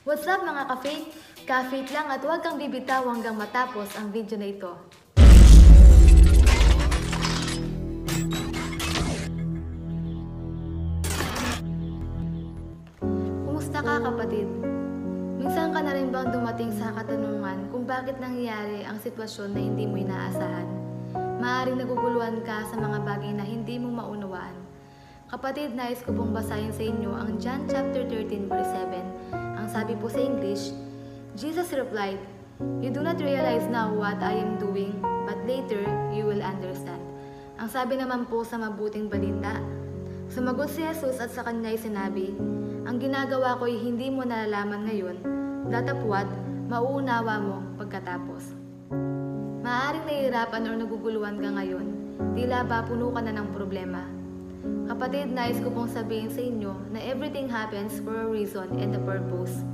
What's up mga ka-fake? Ka-fake lang at huwag kang bibitaw hanggang matapos ang video na ito. Kumusta ka kapatid? Minsan ka na rin bang dumating sa katanungan kung bakit nangyayari ang sitwasyon na hindi mo inaasahan? Maaring naguguluhan ka sa mga bagay na hindi mo maunawaan. Kapatid, nais ko pong basahin sa inyo ang John chapter 13 verse 7. Sabi po sa English, Jesus replied, You do not realize now what I am doing, but later you will understand. Ang sabi naman po sa mabuting balita, Sumagot si Jesus at sa kanya'y sinabi, Ang ginagawa ko'y hindi mo nalalaman ngayon, datapwat, mauunawa mo pagkatapos. Maaaring nahihirapan o naguguluhan ka ngayon, tila ba puno ka na ng problema. Kapatid, nais ko pong sabihin sa inyo na everything happens for a reason and a purpose.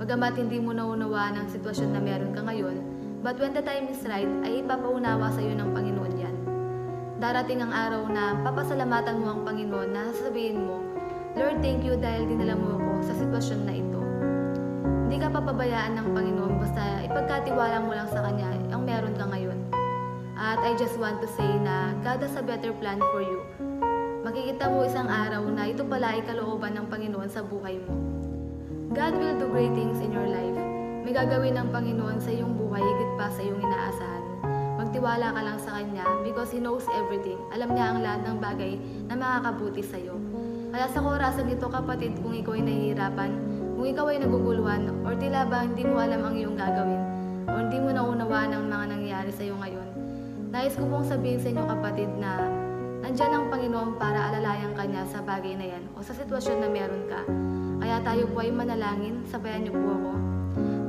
Bagamat hindi mo naunawaan ang sitwasyon na meron ka ngayon, but when the time is right, ay ipapaunawa sa iyo ng Panginoon yan. Darating ang araw na papasalamatan mo ang Panginoon na sasabihin mo, Lord, thank you dahil dinala mo ako sa sitwasyon na ito. Hindi ka papabayaan ng Panginoon basta ipagkatiwala mo lang sa Kanya ang meron ka ngayon. At I just want to say na God has a better plan for you. Makikita mo isang araw na ito pala ay kalooban ng Panginoon sa buhay mo. God will do great things in your life. May gagawin ng Panginoon sa iyong buhay higit pa sa iyong inaasahan. Magtiwala ka lang sa Kanya because He knows everything. Alam niya ang lahat ng bagay na makakabuti sa iyo. Kaya sa orasan nito kapatid, kung ikaw ay nahihirapan, kung ikaw ay naguguluhan, or tila ba hindi mo alam ang iyong gagawin, o hindi mo naunawaan ang mga nangyayari sa iyo ngayon, nais ko pong sabihin sa inyo kapatid na nandyan ang Panginoon para alalayan ka niya sa bagay na yan o sa sitwasyon na meron ka. Kaya tayo po ay manalangin, sabayan niyo po ako.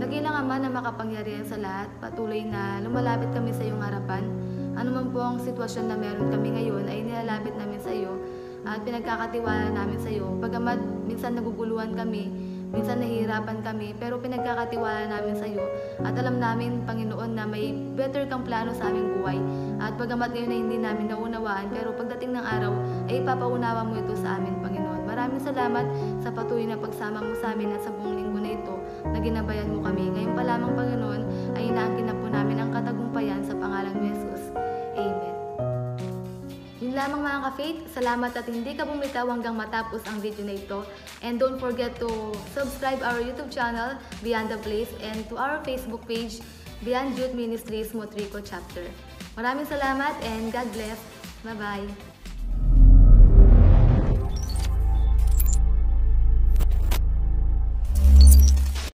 Nagilang Ama na makapangyarihan sa lahat, patuloy na lumalapit kami sa iyong harapan. Ano man po ang sitwasyon na meron kami ngayon ay nilalapit namin sa iyo at pinagkakatiwala namin sa iyo. Bagamat minsan naguguluhan kami, minsan nahihirapan kami, pero pinagkakatiwala namin sa iyo. At alam namin, Panginoon, na may better kang plano sa aming buhay. At bagamat ngayon ay hindi namin naunawaan, pero pagdating ng araw, ay ipapaunawa mo ito sa amin, Panginoon. Maraming salamat sa patuloy na pagsama mo sa amin at sa buong linggo na ito na ginabayan mo kami. Ngayon pa lamang, Panginoon, ay inaangkin na po namin ang katagumpayan sa pangalan ni Jesus. Amen. Yun lamang mga ka-faith, salamat at hindi ka bumitaw hanggang matapos ang video na ito. And don't forget to subscribe our YouTube channel, Beyond the Place, and to our Facebook page, Beyond Youth Ministries Motrico Chapter. Maraming salamat and God bless. Bye-bye.